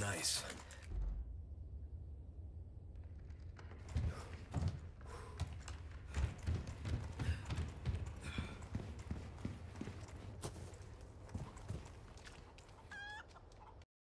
Nice.